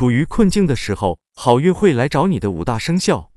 处于困境的时候好运会来找你的五大生肖。